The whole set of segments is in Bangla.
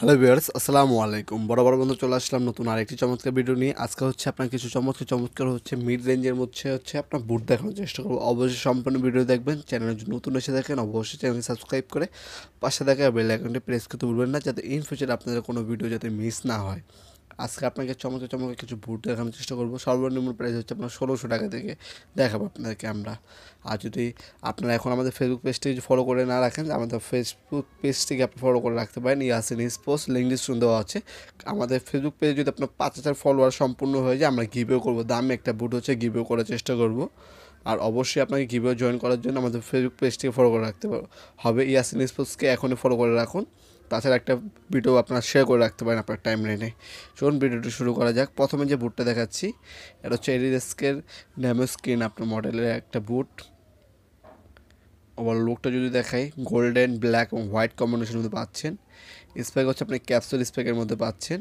হ্যালো ভিউয়ার্স আসসালামু আলাইকুম। বড় বড় বন্ধু চলে আসলাম নতুন আরেকটি চমৎকার ভিডিও নিয়ে। আজকে হচ্ছে আপনার কিছু চমৎকার চমৎকার হচ্ছে মিড রেঞ্জের মধ্যে হচ্ছে আপনার বুট দেখানোর চেষ্টা করব। অবশ্যই সম্পূর্ণ ভিডিও দেখবেন। চ্যানেলে নতুন এসে দেখেন, অবশ্যই চ্যানেল সাবস্ক্রাইব করে পাশে দেখা বেল আইকনটি প্রেস করতে ভুলবেন না, যাতে ইন ফিউচার আপনাদের কোনো ভিডিও যাতে মিস না হয়। আজকে আপনাকে চমৎকার চমকে কিছু বুট দেখানোর চেষ্টা করব। সর্বনিম্ন প্রাইস হচ্ছে আপনার ষোলোশো টাকা থেকে দেখাবো আপনাদেরকে আমরা। আর যদি আপনারা এখন আমাদের ফেসবুক পেজটি যদি ফলো করে না রাখেন, আমাদের ফেসবুক পেজটিকে আপনি ফলো করে রাখতে পারেন। ইয়াসিন স্পোর্টস লিঙ্ক ডিসক্রিপশন দেওয়া আছে। আমাদের ফেসবুক পেজে যদি আপনার পাঁচ হাজার ফলোয়ার সম্পূর্ণ হয়ে যায়, আমরা গিভেও করব। দামি একটা বুট হচ্ছে গিভেও করার চেষ্টা করব। আর অবশ্যই আপনাকে গিভেও জয়েন করার জন্য আমাদের ফেসবুক পেজটিকে ফলো করে রাখতে হবে। ইয়াসিন স্পোর্টসকে এখনই ফলো করে রাখুন। তাছাড়া একটা ভিডিও আপনারা শেয়ার করে রাখতে পারেন আপনার টাইম লাইনে চলুন ভিডিওটি শুরু করা যাক। প্রথমে যে বুটটা দেখাচ্ছি, এটা হচ্ছে এরিডেস্কের ন্যামো স্ক্রিন আপনার মডেলের একটা বুট আবার লুকটা যদি দেখাই গোল্ডেন ব্ল্যাক এবং হোয়াইট কম্বিনেশনের মধ্যে পাচ্ছেন। স্পেক হচ্ছে আপনি ক্যাপসুল স্পেকের মধ্যে পাচ্ছেন।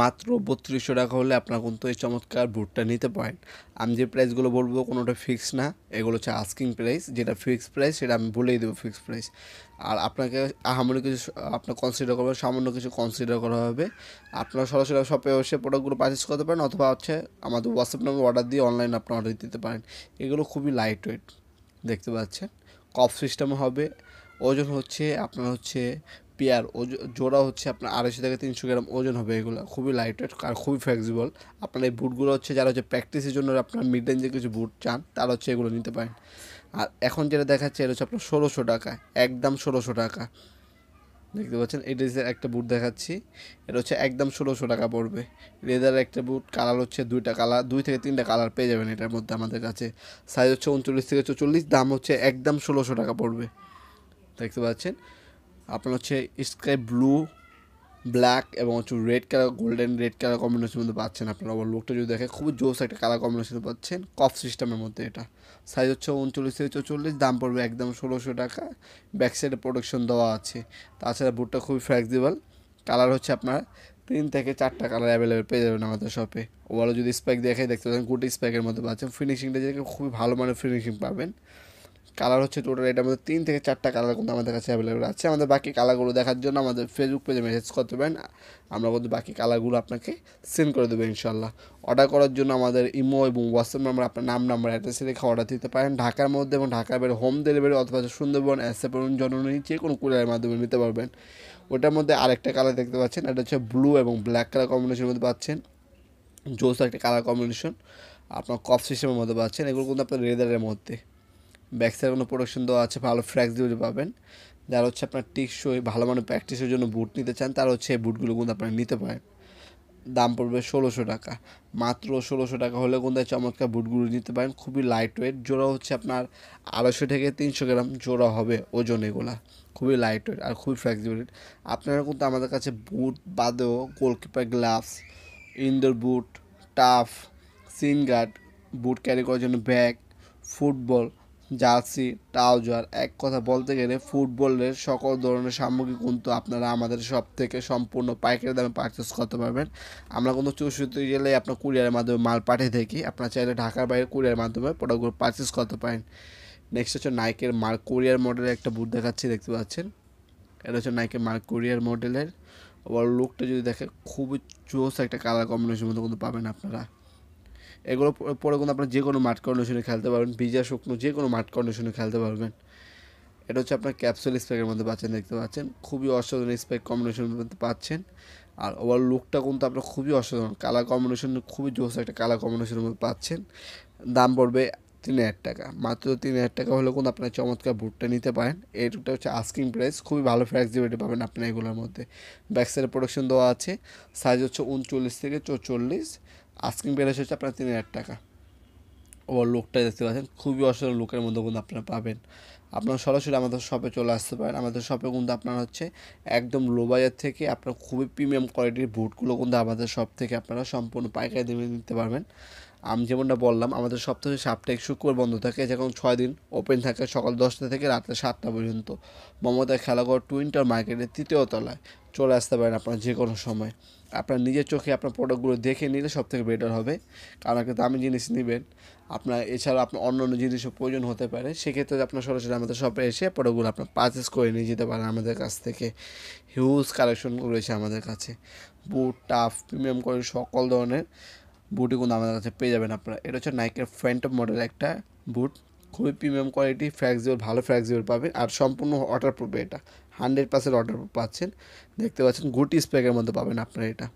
মাত্র বত্রিশশো টাকা হলে আপনার কিন্তু এই চমৎকার বুটটা নিতে পারেন। আমি যে প্রাইসগুলো বলব কোনোটা ফিক্স না, এগুলো হচ্ছে আস্কিং প্রাইস যেটা ফিক্স প্রাইস সেটা আমি বলেই দেবো ফিক্স প্রাইস আর আপনাকে আহামরি কিছু আপনার কনসিডার করবে সামান্য কিছু কনসিডার করা হবে। আপনারা সরাসরি শপে এসে প্রোডাক্টগুলো পারচেস করতে পারেন, অথবা হচ্ছে আমাদের হোয়াটসঅ্যাপ নাম্বার অর্ডার দিয়ে অনলাইন আপনার অর্ডার দিতে পারেন। এগুলো খুবই লাইট ওয়েট দেখতে পাচ্ছেন। কফ সিস্টেম হবে, ওজন হচ্ছে আপনার হচ্ছে পেয়ার জোড়া হচ্ছে আপনার আড়াইশো থেকে তিনশো গ্রাম ওজন হবে এগুলো। খুবই লাইট ওয়েট আর খুবই ফ্লেক্সিবল আপনার এই বুটগুলো হচ্ছে যারা হচ্ছে প্র্যাকটিসের জন্য আপনার মিড রেঞ্জে কিছু বুট চান, তারা হচ্ছে এগুলো নিতে পারেন। আর এখন যেটা দেখাচ্ছে, এটা হচ্ছে আপনার ষোলোশো টাকা, একদম ষোলোশো টাকা। দেখতে পাচ্ছেন এটা একটা বুট দেখাচ্ছি। এটা হচ্ছে একদম ষোলোশো টাকা পড়বে। লেদারের একটা বুট কালার হচ্ছে দুইটা কালার দুই থেকে তিনটা কালার পেয়ে যাবেন এটার মধ্যে আমাদের কাছে। সাইজ হচ্ছে উনচল্লিশ থেকে চল্লিশ দাম হচ্ছে একদম ষোলোশো টাকা পড়বে। দেখতে পাচ্ছেন আপনার হচ্ছে স্কাই ব্লু ব্ল্যাক এবং হচ্ছে red colour golden red colour কম্বিনেশনের মধ্যে পাচ্ছেন আপনারা। আবার লোকটা যদি দেখে খুবই জোস একটা কালার কম্বিনেশন পাচ্ছেন। কফ সিস্টেমের মধ্যে এটা। সাইজ হচ্ছে উনচল্লিশ থেকে চৌচল্লিশ, দাম পড়বে একদম ষোলোশো টাকা। ব্যাক সাইডে প্রোডাকশন দেওয়া আছে। তাছাড়া বুটটা খুবই ফ্লেক্সিবল কালার হচ্ছে আপনার তিন থেকে চারটা কালার অ্যাভেলেবেল পেয়ে যাবেন আমাদের শপে ওভারও যদি স্প্যাক দেখে দেখতে পাচ্ছেন, গুটি স্প্যাকের মধ্যে পাচ্ছেন। ফিনিশিংটা যে খুবই ভালো মানের ফিনিশিং পাবেন। কালার হচ্ছে টোটাল এটার মধ্যে তিন থেকে চারটা কালার কিন্তু আমাদের কাছে অ্যাভেলেবেল আছে। আমাদের বাকি কালারগুলো দেখার জন্য আমাদের ফেসবুক পেজে মেসেজ করতে পারেন। আমরা কিন্তু বাকি কালারগুলো আপনাকে সেন্ড করে দেবো ইনশাল্লাহ অর্ডার করার জন্য আমাদের ইমো এবং হোয়াটসঅ্যাপ নাম্বার আপনার নাম নাম্বার অ্যাড্রেসে রেখে অর্ডার দিতে পারেন। ঢাকার মধ্যে এবং ঢাকার বাইরে হোম ডেলিভারি অথবা সুন্দরবন অ্যাসেপন জননী যে কোনো কুরিয়ারের মাধ্যমে নিতে পারবেন। ওটার মধ্যে আরেকটা কালার দেখতে পাচ্ছেন, এটা হচ্ছে ব্লু এবং ব্ল্যাক কালার কম্বিনেশনের মধ্যে পাচ্ছেন। জোস একটা কালার কম্বিনেশন আপনার কফ সিস্টেমের মধ্যে পাচ্ছেন। এগুলো কিন্তু আপনার রেদারের মধ্যে। ব্যাক সাইড কোনো প্রোডাকশন দেওয়া আছে, ভালো ফ্লেক্সিবিলিটি পাবেন। যারা হচ্ছে আপনার টিকসই, ভালো মানে প্র্যাকটিসের জন্য বুট নিতে চান, তারা হচ্ছে এই বুটগুলো কিন্তু আপনারা নিতে পারেন। দাম পড়বে ষোলোশো টাকা। মাত্র ষোলোশো টাকা হলে কিন্তু চমৎকার বুটগুলো নিতে পারেন, খুবই লাইট ওয়েট জোড়া হচ্ছে আপনার আড়াইশো থেকে তিনশো গ্রাম জোড়া হবে ওজন এগুলা। খুবই লাইট ওয়েট আর খুবই ফ্লেক্সিবিলিটি আপনারা কিন্তু আমাদের কাছে বুট বাদেও goalkeeper gloves indoor boot turf shin guard boot carry করার জন্য ব্যাগ ফুটবল জার্সি, ট্রাউজার, এক কথা বলতে গেলে ফুটবলের সকল ধরনের সামগ্রী কিন্তু আপনারা আমাদের সব থেকে সম্পূর্ণ পাইকারি দামে পারচেস করতে পারবেন। আমরা কিন্তু চৌষট্টি জেলায় আপনার কুরিয়ারের মাধ্যমে মাল পাঠিয়ে থাকি। আপনার চাইলে ঢাকার বাইরে কুরিয়ারের মাধ্যমে প্রোডাক্টগুলো পারচেস করতে পারেন। নেক্সট হচ্ছে নাইকের মার্ক কোরিয়ার মডেলের একটা বুট দেখাচ্ছি, দেখতে পাচ্ছেন? এটা হচ্ছে নাইকের মার্ক কোরিয়ার মডেলের ওভার লুকটা যদি দেখে খুবই জোস একটা কালার কম্বিনেশন মধ্যে কিন্তু পাবেন আপনারা। এগুলো পরে কিন্তু আপনার যে কোনো মাঠ কন্ডিশনে খেলতে পারবেন, ভিজা, শুকনো যে কোনো মাঠ কন্ডিশনে খেলতে পারবেন। এটা হচ্ছে আপনার ক্যাপসুল স্প্যাকের মধ্যে পাচ্ছেন, দেখতে পাচ্ছেন। খুবই অসাধারণ স্প্যাক কম্বিনেশনের মধ্যে পাচ্ছেন। আর ওভার লুকটা কিন্তু আপনার খুবই অসাধারণ। কালার কম্বিনেশন খুবই জোস একটা কালার কম্বিনেশনের মধ্যে পাচ্ছেন। দাম পড়বে তিন হাজার টাকা। মাত্র তিন হাজার টাকা হলে কিন্তু আপনার চমৎকার বুটটা নিতে পারেন। এইটুকটা হচ্ছে আস্কিং প্রাইস খুবই ভালো ফ্লেক্সিবিলিটি পাবেন আপনি এগুলোর মধ্যে। ব্যাকসাইডের প্রোডাকশন দেওয়া আছে। সাইজ হচ্ছে উনচল্লিশ থেকে চৌচল্লিশ। আস্কিং প্রাইস হচ্ছে আপনার তিন হাজার টাকা। ওর লোকটা দেখতে পাচ্ছেন, খুবই অসাধারণ লোকের মধ্যে কিন্তু আপনারা পাবেন। আপনারা সরাসরি আমাদের শপে চলে আসতে পারেন। আমাদের শপে কিন্তু আপনার হচ্ছে একদম লো বাজার থেকে আপনার খুবই প্রিমিয়াম কোয়ালিটির বুটগুলো কিন্তু আমাদের শপ থেকে আপনারা সম্পূর্ণ পাইকারি দামে নিতে পারবেন। আমি যেমনটা বললাম, আমাদের সপ্তাহে সাপ্তাহিক শুক্রবার বন্ধ থাকে যখন ছয় দিন ওপেন থাকে সকাল দশটা থেকে রাত্রে সাতটা পর্যন্ত। মমতা খেলাঘর টুইন্টার মার্কেটের তৃতীয় তলায়। চলে আসতে পারেন আপনার যে কোনো সময়। আপনার নিজের চোখে আপনার প্রোডাক্টগুলো দেখে নিলে সব থেকে বেটার হবে। কারণ একটা দামি জিনিস নেবেন। আপনার এছাড়া আপনার অন্য অন্য জিনিসও প্রয়োজন হতে পারে। সেক্ষেত্রে আপনার সরাসরি আমাদের শপে এসে প্রোডাক্টগুলো আপনার পারচেস করে নিয়ে যেতে পারেন আমাদের কাছ থেকে। হিউজ কালেকশন রয়েছে আমাদের কাছে। বুট টাফ প্রিমিয়াম করে সকল ধরনের বুটই কিন্তু আমাদের কাছে পেয়ে যাবেন আপনারা। এটা হচ্ছে নাইকের ফ্যান্টম মডেল একটা বুট খুবই প্রিমিয়াম কোয়ালিটি ফ্লেক্সিবল ভালো ফ্লেক্সিবল পাবেন। আর সম্পূর্ণ ওয়াটারপ্রুফ এটা। হান্ড্রেড পার্সেন্ট অর্ডার পাচ্ছেন। দেখতে পাচ্ছেন, গুটি স্প্যাকের মধ্যে পাবেন আপনারা এটা।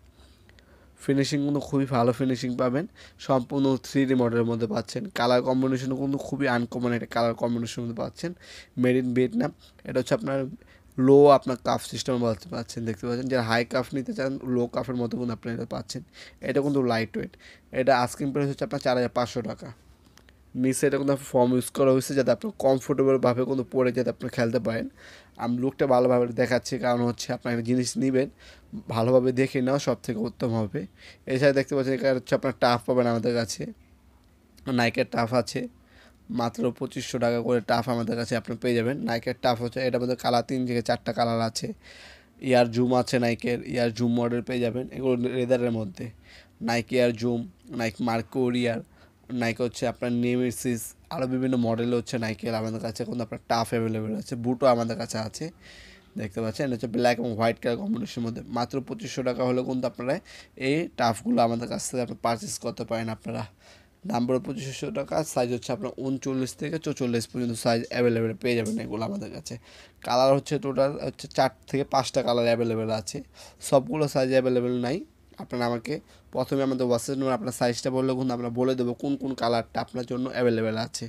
ফিনিশিং কিন্তু খুবই ভালো ফিনিশিং পাবেন। সম্পূর্ণ থ্রি ডি মডেলের মধ্যে পাচ্ছেন। কালার কম্বিনেশনও কিন্তু খুবই আনকমন একটা কালার কম্বিনেশনের মধ্যে পাচ্ছেন। মেড ইন ভিয়েতনাম এটা হচ্ছে আপনার লো আপনার কাফ সিস্টেম পাচ্ছেন। দেখতে পাচ্ছেন, যারা হাই কাফ নিতে চান লো কাফের মতো কিন্তু আপনি এটা পাচ্ছেন। এটা কিন্তু লাইট ওয়েট এটা আস্কিং প্রাইস হচ্ছে আপনার চার হাজার পাঁচশো টাকা। নিচে এটা কিন্তু ফর্ম ইউজ করা হয়েছে যাতে আপনি কমফোর্টেবলভাবে কিন্তু পরে যাতে আপনি খেলতে পারেন। আমি লুকটা ভালোভাবে দেখাচ্ছি, কারণ হচ্ছে আপনার একটা জিনিস নেবেন, ভালোভাবে দেখে নেওয়া সব থেকে উত্তম হবে। এছাড়া দেখতে পাচ্ছেন এখানে হচ্ছে আপনার টাফ পাবেন আমাদের কাছে। নাইকের টাফ আছে, মাত্র পঁচিশশো টাকা করে টাফ আমাদের কাছে আপনি পেয়ে যাবেন। নাইকের টাফ হচ্ছে এটা মধ্যে কালার তিন থেকে চারটা কালার আছে। ইয়ার জুম আছে নাইকের ইয়ার জুম মডেল পেয়ে যাবেন, এগুলো লেদারের মধ্যে। Nike Air Zoom Nike Mercurial Nike হচ্ছে আপনার নেমেসিস আরও বিভিন্ন মডেল হচ্ছে নাইকের আমাদের কাছে কিন্তু আপনার টাফ অ্যাভেলেবেল আছে বুটও আমাদের কাছে আছে, দেখতে পাচ্ছেন? এটা হচ্ছে ব্ল্যাক এবং হোয়াইট কালার কম্বিনেশনের মধ্যে। মাত্র পঁচিশশো টাকা হলে কিন্তু আপনারা এই টাফগুলো আমাদের কাছ থেকে আপনি পারচেস করতে পারেন আপনারা। দাম পড়ে পঁচিশশো টাকা সাইজ হচ্ছে আপনার উনচল্লিশ থেকে চৌচল্লিশ পর্যন্ত সাইজ অ্যাভেলেবেল পেয়ে যাবেন এগুলো আমাদের কাছে। কালার হচ্ছে টোটাল হচ্ছে চার থেকে পাঁচটা কালার অ্যাভেলেবেল আছে। সবগুলো সাইজ অ্যাভেলেবেল নাই। আপনারা আমাকে প্রথমে আমাদের হোয়াটসঅ্যাপ নম্বর আপনার সাইজটা বললে কিন্তু আমরা বলে দেবো কোন কোন কালারটা আপনার জন্য অ্যাভেলেবেল আছে।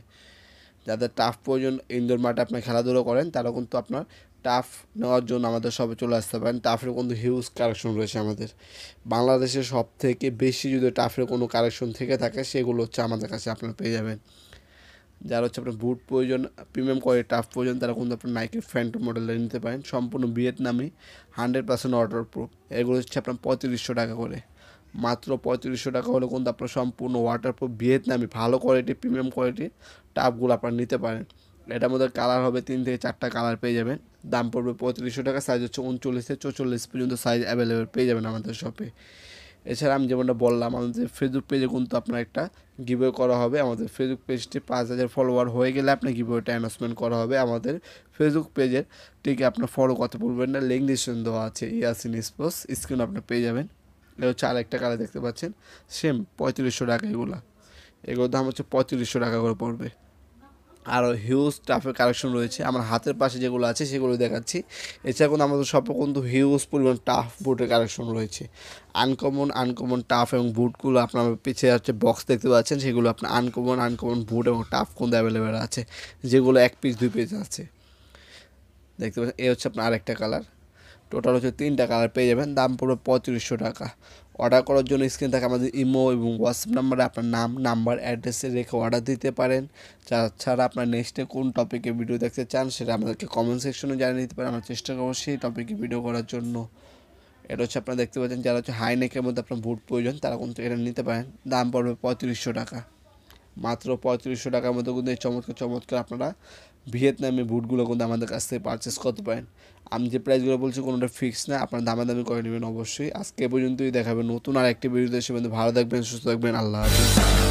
যাদের টাফ প্রয়োজন ইনডোর মাঠে আপনি খেলাধুলো করেন তারা কিন্তু আপনার টাফ নেওয়ার জন্য আমাদের সবে চলে আসতে পারেন। টাফের কিন্তু হিউজ কালেকশন রয়েছে আমাদের। বাংলাদেশের সব থেকে বেশি যদি টাফের কোনো কালেকশন থেকে থাকে, সেগুলো হচ্ছে আমাদের কাছে আপনারা পেয়ে যাবেন। যারা হচ্ছে আপনার বুট প্রয়োজন প্রিমিয়াম কোয়ালিটি টাফ প্রয়োজন, তারা কিন্তু আপনার নাইকের ফ্যান্টম মডেলটা নিতে পারেন। সম্পূর্ণ ভিয়েতনামি হান্ড্রেড পার্সেন্ট অর্ডার প্রুফ এগুলো হচ্ছে আপনার পঁয়ত্রিশশো টাকা করে। মাত্র পঁয়ত্রিশশো টাকা হলে কিন্তু আপনার সম্পূর্ণ ওয়াটার ওয়াটারপ্রুফ ভিয়েতনামি ভালো কোয়ালিটি প্রিমিয়াম কোয়ালিটির টাপগুলো আপনারা নিতে পারেন। এটার মধ্যে কালার হবে তিন থেকে চারটা কালার পেয়ে যাবেন। দাম পড়বে পঁয়ত্রিশশো টাকা সাইজ হচ্ছে উনচল্লিশ থেকে চৌচল্লিশ পর্যন্ত সাইজ অ্যাভেলেবেল পেয়ে যাবেন আমাদের শপে এছাড়া আমি যেমনটা বললাম, আমাদের ফেসবুক পেজে কিন্তু আপনার একটা গিভওয়ে করা হবে। আমাদের ফেসবুক পেজটি পাঁচ হাজার ফলোয়ার হয়ে গেলে আপনার গিভওয়েটা অ্যানাউন্সমেন্ট করা হবে। আমাদের ফেসবুক পেজের ঠিক আপনার ফলো করতে বলবেন না। লিঙ্ক ডিসক্রিপশন দেওয়া আছে, ইয়াসিন স্পোর্টস স্ক্রিন আপনি পেয়ে যাবেন। এটা হচ্ছে আরেকটা কালার দেখতে পাচ্ছেন সেম পঁয়ত্রিশশো টাকা এগুলো। এগুলোর দাম হচ্ছে পঁয়ত্রিশশো টাকা করে পড়বে। আরও হিউজ টাফের কালেকশন রয়েছে। আমার হাতের পাশে যেগুলো আছে, সেগুলো দেখাচ্ছি। এছাড়া কিন্তু আমাদের সব কিন্তু হিউজ পরিমাণ টাফ বুটের কালেকশন রয়েছে। আনকমন আনকমন টাফ এবং বুটগুলো আপনার পিছিয়ে হচ্ছে বক্স দেখতে পাচ্ছেন, সেগুলো আপনার আনকমন আনকমন বুট এবং টাফ কিন্তু অ্যাভেলেবেল আছে। যেগুলো এক পিস দুই পিস আছে। দেখতে পাচ্ছেন, এ হচ্ছে আপনার আরেকটা কালার টোটাল হচ্ছে তিনটা কালার পেয়ে যাবেন। দাম পড়বে পঁয়ত্রিশশো টাকা। অর্ডার করার জন্য স্ক্রিন থাকে আমাদের ইমো এবং হোয়াটসঅ্যাপ নাম্বারে আপনার নাম নাম্বার অ্যাড্রেসে রেখে অর্ডার দিতে পারেন। তাছাড়া আপনার নেক্সটে কোন টপিকে ভিডিও দেখতে চান, সেটা আমাদেরকে কমেন্ট সেকশনে জানিয়ে দিতে পারেন। আমরা চেষ্টা করব সেই টপিকে ভিডিও করার জন্য। এটা হচ্ছে আপনারা দেখতে পাচ্ছেন, যারা হচ্ছে হাই নেকের মধ্যে আপনার বুট প্রয়োজন, তারা কিন্তু এটা নিতে পারেন। দাম পড়বে পঁয়ত্রিশশো টাকা। মাত্র পঁয়ত্রিশশো টাকার মধ্যে কিন্তু এই চমৎকার চমৎকার আপনারা ভিয়েতনামি বুটগুলো কিন্তু আমাদের কাছ থেকে পারচেস করতে পারেন। আমি যে প্রাইসগুলো বলছি কোনোটা ফিক্স না, আপনার দামাদামি করে নেবেন অবশ্যই। আজকে পর্যন্তই দেখাবেন নতুন আর একটি ভিডিওতে সে ভালো থাকবেন, সুস্থ থাকবেন, আল্লাহ হাফিজ।